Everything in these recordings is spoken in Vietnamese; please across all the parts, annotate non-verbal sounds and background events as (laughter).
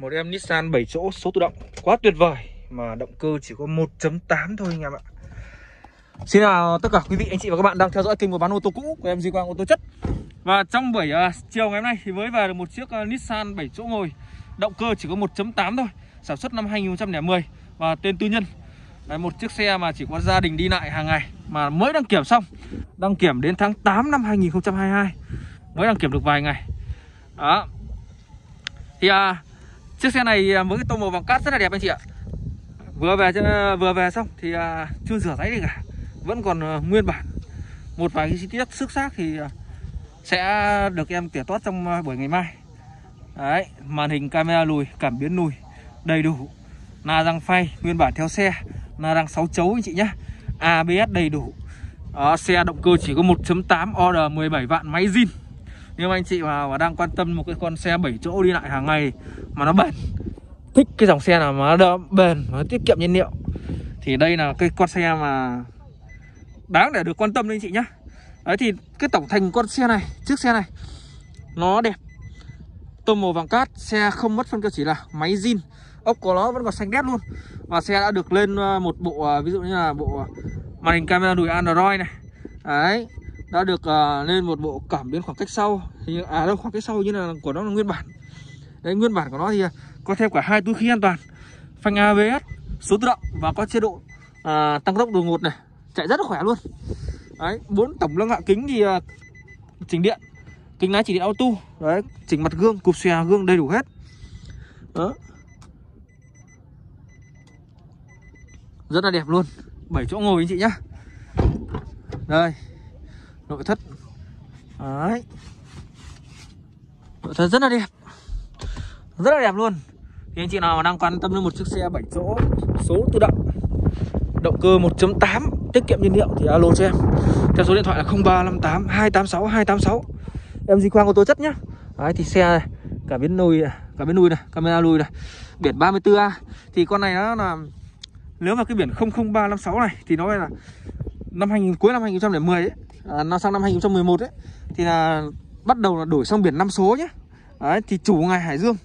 Một em Nissan 7 chỗ số tự động. Quá tuyệt vời. Mà động cơ chỉ có 1.8 thôi anh em ạ. Xin chào tất cả quý vị anh chị và các bạn đang theo dõi kênh của bán ô tô cũ của em Duy Quang ô tô chất. Và trong buổi uh, chiều ngày hôm nay thì mới về được một chiếc uh, Nissan 7 chỗ ngồi. Động cơ chỉ có 1.8 thôi. Sản xuất năm 2010 Và tên tư nhân. Đấy, Một chiếc xe mà chỉ có gia đình đi lại hàng ngày. Mà mới đăng kiểm xong. Đăng kiểm đến tháng 8 năm 2022 Mới đăng kiểm được vài ngày. Đó. Thì uh, chiếc xe này à, với cái tông màu vàng cát rất là đẹp anh chị ạ. Vừa về vừa về xong thì à, chưa rửa ráy gì cả. Vẫn còn à, nguyên bản. Một vài cái chi tiết xước xác thì sẽ được em tỉa tót trong buổi ngày mai. Đấy màn hình camera lùi cảm biến lùi đầy đủ. Na răng phay nguyên bản theo xe. Na răng 6 chấu anh chị nhé ABS đầy đủ. Đó, xe động cơ chỉ có 1.8 order 17 vạn máy zin nhưng anh chị mà, mà đang quan tâm một cái con xe 7 chỗ đi lại hàng ngày mà nó bền thích cái dòng xe nào mà nó bền mà nó tiết kiệm nhiên liệu thì đây là cái con xe mà đáng để được quan tâm đấy anh chị nhá. Đấy thì cái tổng thành con xe này chiếc xe này nó đẹp tông màu vàng cát xe không mất phân cơ chỉ là máy zin ốc của nó vẫn còn xanh đét luôn. Và xe đã được lên ờ, một bộ ờ, ví dụ như là bộ ờ, màn hình camera đùi android này. Đấy đã được uh, lên một bộ cảm biến khoảng cách sau. Thì à đâu khoảng cách sau như là của nó là nguyên bản. Đấy nguyên bản của nó thì à, có thêm cả hai túi khí an toàn. Phanh ABS số tự động và có chế độ à, tăng tốc đột ngột này. Chạy rất là khỏe luôn. Đấy bốn tổng lưng hạ kính thì à, chỉnh điện. Kính lái chỉ điện auto. Đấy chỉnh mặt gương cụp xòe gương đầy đủ hết. Đó. Rất là đẹp luôn. Bảy chỗ ngồi anh chị nhá. Đây nội thất. Đấy. Nội thất rất là đẹp. Rất là đẹp luôn. Thì anh chị nào mà đang quan tâm đến một chiếc xe 7 chỗ, số tự động động cơ 1.8 tiết kiệm nhiên liệu thì alo cho em. Theo số điện thoại là 0358 286 286 em di quang của tôi chất nhá. Đấy, thì xe này, cả biến nùi cả biến nùi này, camera lùi này, biển 34A thì con này nó là, nếu mà cái biển 00356 này, thì nó là năm 2000 cuối năm 2010 ấy à, nó sang năm 2011 ấy thì là bắt đầu là đổi sang biển 5 số nhé. Đấy thì chủ ngày Hải Dương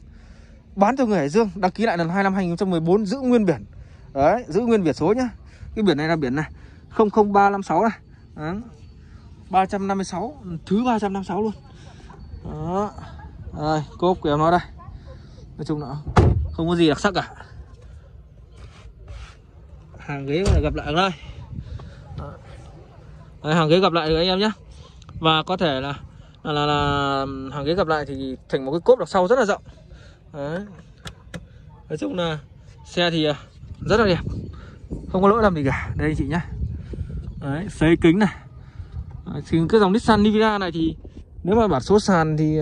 bán cho người Hải Dương đăng ký lại lần 2 năm 2014 giữ nguyên biển. Đấy giữ nguyên biển số nhá. Cái biển này là biển này 00356 này. Đấy. 356 thứ 356 luôn. Đó. Rồi cốp của em nó đây. Nói chung là không có gì đặc sắc cả. Hàng ghế gặp lại đây. Đấy, hàng ghế gặp lại được anh em nhé. Và có thể là là, là là hàng ghế gặp lại thì thành một cái cốp đằng sau rất là rộng. Đấy. nói chung là xe thì à, rất là đẹp. Không có lỗi làm gì cả. Đây chị nhá đấy xế kính này. Thì cái dòng Nissan Nivea này thì nếu mà bản số sàn thì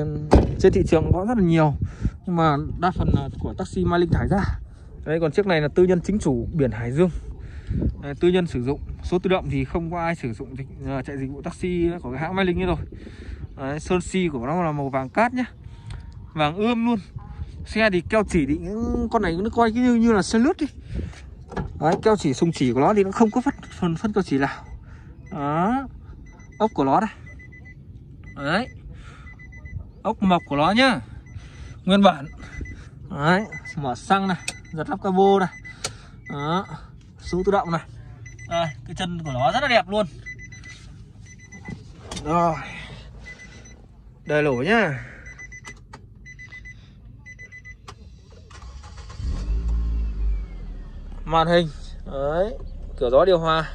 trên thị trường có rất là nhiều. Nhưng mà đa phần là của taxi Mai Linh thải ra. Đấy còn chiếc này là tư nhân chính chủ biển Hải Dương. Ờ, tư nhân sử dụng. Số tự động thì không có ai sử dụng dịch, ờ, chạy dịch vụ taxi của cái hãng Mai Linh ấy rồi. Đấy, sơn si của nó là màu vàng cát nhá. Vàng ươm luôn. Xe thì keo chỉ định những con này nó coi như như là xe lướt đi. Đấy, keo chỉ sung chỉ của nó thì nó không có phát phần phân keo chỉ nào. Đó. Ốc của nó đây. Đấy. Ốc mộc của nó nhá. Nguyên bản. Đấy mở xăng này giật lắp cabo này. Đó số tự động này. Đây, cái chân của nó rất là đẹp luôn. Rồi. Đời lỗ nhá. Màn hình. Đấy cửa gió điều hòa.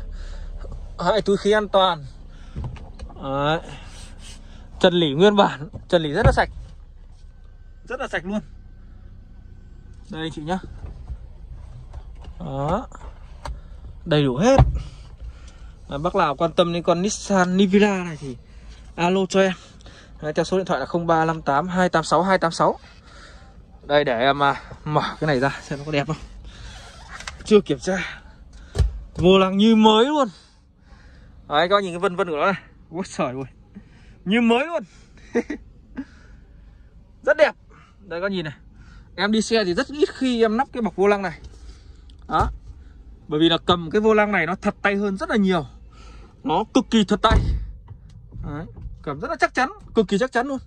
Hai túi khí an toàn. Đấy. trần lỉ nguyên bản. Trần lỉ rất là sạch. Rất là sạch luôn. Đây anh chị nhá. Đó đầy đủ hết. À, bác nào quan tâm đến con Nissan Nivira này thì alo cho em. Đấy, theo số điện thoại là 0358 286 286 đây để em à, mở cái này ra xem nó có đẹp không. Chưa kiểm tra. Vô lăng như mới luôn. Đấy các bạn nhìn cái vân vân của nó này. Ôi trời ơi. Như mới luôn. (laughs) Rất đẹp. Đây các nhìn này. Em đi xe thì rất ít khi em nắp cái bọc vô lăng này. Đó bởi vì là cầm cái vô lăng này nó thật tay hơn rất là nhiều. Nó cực kỳ thật tay. Đấy. cầm rất là chắc chắn, cực kỳ chắc chắn luôn.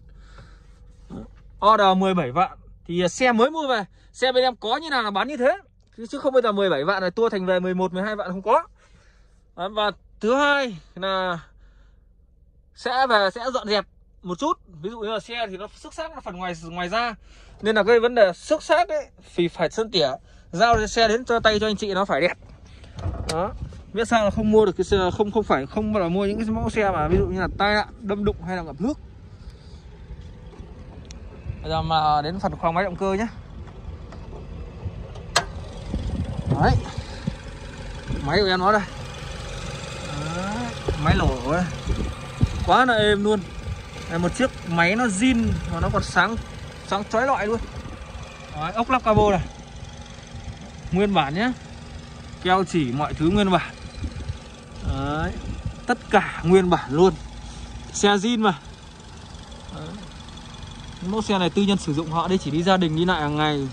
Order 17 vạn, thì xe mới mua về. Xe bên em có như nào là bán như thế? Chứ không bao giờ 17 vạn này tua thành về 11 12 vạn không có. Và thứ hai là sẽ về, sẽ dọn dẹp một chút. Ví dụ như là xe thì nó xước xác là phần ngoài ngoài ra nên là cái vấn đề xước xác ấy, thì phải sơn tỉa, giao xe đến cho tay cho anh chị nó phải đẹp đó. Biết sao là không mua được cái xe không không phải không là mua những cái mẫu xe mà ví dụ như là tai nạn đâm đụng hay là ngập nước. Bây giờ mà đến phần khoang máy động cơ nhé đấy. Máy của em nó đây. Đấy. máy lổ đây quá là êm luôn. Đây, một chiếc máy nó zin mà nó còn sáng sáng chói lọi luôn. Đấy, ốc lắp cabo này. Nguyên bản nhé keo chỉ mọi thứ nguyên bản. Đấy. tất cả nguyên bản luôn. Xe zin mà. Đấy. mẫu xe này tư nhân sử dụng họ đây chỉ đi gia đình đi lại hàng ngày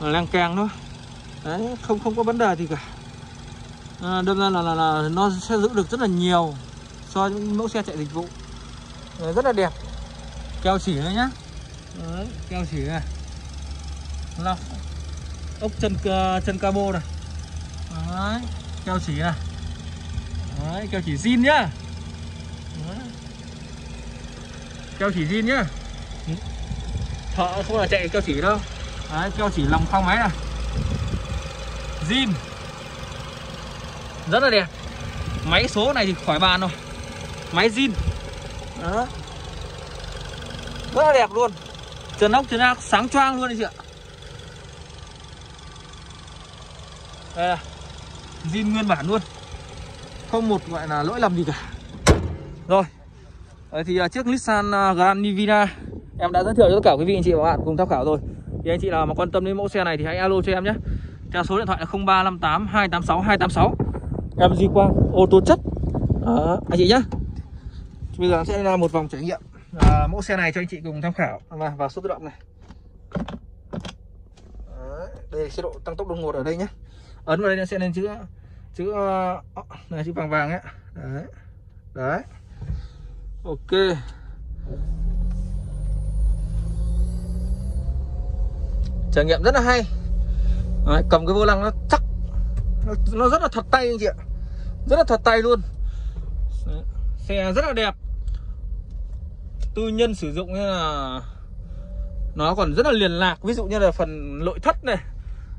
leng keng thôi. Đấy, không không có vấn đề gì cả. À, đâm ra là, là, là nó sẽ giữ được rất là nhiều so với những mẫu xe chạy dịch vụ. Đấy, rất là đẹp. Keo chỉ nữa nhá. Đấy, keo chỉ này. Nào. ốc chân ờ, chân cabo này. Đấy, keo chỉ à, Đấy, keo chỉ zin nhá. Đấy. Keo chỉ zin nhá. Thợ không là chạy keo chỉ đâu. Đấy, keo chỉ lòng phong máy này. Zin. Rất là đẹp. Máy số này thì khỏi bàn rồi Máy zin. Đó Rất là đẹp luôn. Trần ốc trần ác sáng choang luôn đấy chị ạ. Đây là zin nguyên bản luôn. Không một gọi là lỗi lầm gì cả. Rồi. Đấy thì à, chiếc Nissan à, Grand Nivina em đã giới thiệu cho tất cả quý vị anh chị và bạn cùng tham khảo rồi. Thì anh chị nào mà quan tâm đến mẫu xe này thì hãy alo cho em nhé. Theo số điện thoại là 0358 286 286 em Di Quang ô tô chất. Đó, anh chị nhé. Bây giờ sẽ là một vòng trải nghiệm à, mẫu xe này cho anh chị cùng tham khảo. Vâng, và vào số tự động này. Đấy, đây chế độ tăng tốc đột ngột ở đây nhé ấn vào đây nó sẽ lên chữ chữ ờ, ờ, này chữ vàng vàng ấy. Đấy. Đấy. Ok. Trải nghiệm rất là hay. Đấy, cầm cái vô lăng nó chắc nó, nó rất là thật tay anh chị ạ. Rất là thật tay luôn. Đấy. xe rất là đẹp. Tư nhân sử dụng như là nó còn rất là liền lạc. Ví dụ như là phần nội thất này.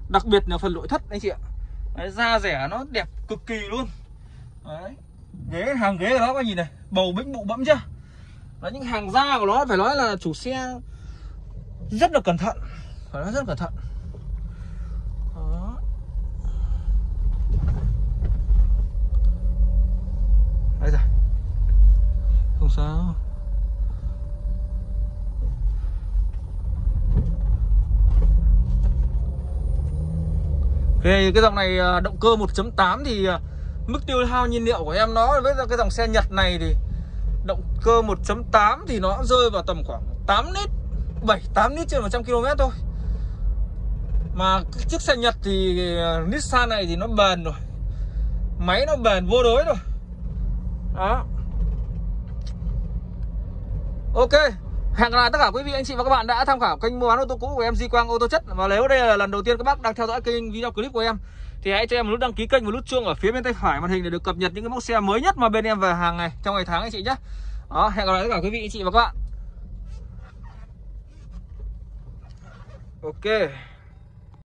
Đặc biệt là phần nội thất anh chị ạ. Đấy, da rẻ nó đẹp cực kỳ luôn. Đấy. ghế hàng ghế của nó các nhìn này bầu bĩnh bụ bẫm chưa? Đấy, những hàng da của nó phải nói là chủ xe rất là cẩn thận. Phải nói rất là cẩn thận. Đó. Đấy rồi. Không sao. Thì cái dòng này à, động cơ 1.8 thì à, mức tiêu hao nhiên liệu của em nó với cái dòng xe Nhật này thì động cơ 1.8 thì nó rơi vào tầm khoảng 8 lít 7 8 lít trên 100 km thôi. Mà chiếc xe Nhật thì à, Nissan này thì nó bền rồi. Máy nó bền vô đối rồi. Đó. Ok, Hẹn gặp lại tất cả quý vị anh chị và các bạn đã tham khảo kênh mua bán ô tô cũ của em Di Quang ô tô chất và nếu đây là lần đầu tiên các bác đang theo dõi kênh video clip của em thì hãy cho em một nút đăng ký kênh và nút chuông ở phía bên tay phải màn hình để được cập nhật những cái mẫu xe mới nhất mà bên em về hàng ngày trong ngày tháng anh chị nhé. Đó, hẹn gặp lại tất cả quý vị anh chị và các bạn. Ok.